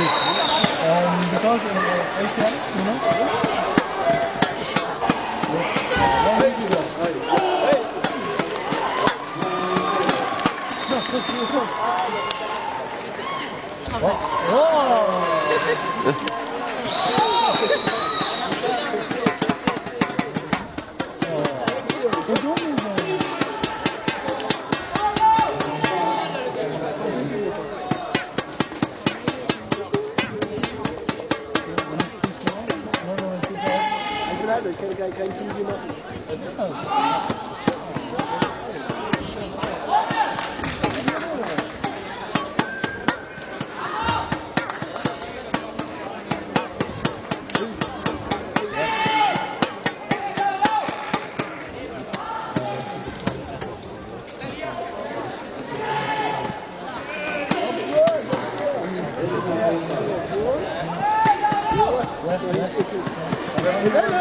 Um, because in uh, ACL, you know. Oh, oh. 那就看看看经济嘛。Thank 回 No, no.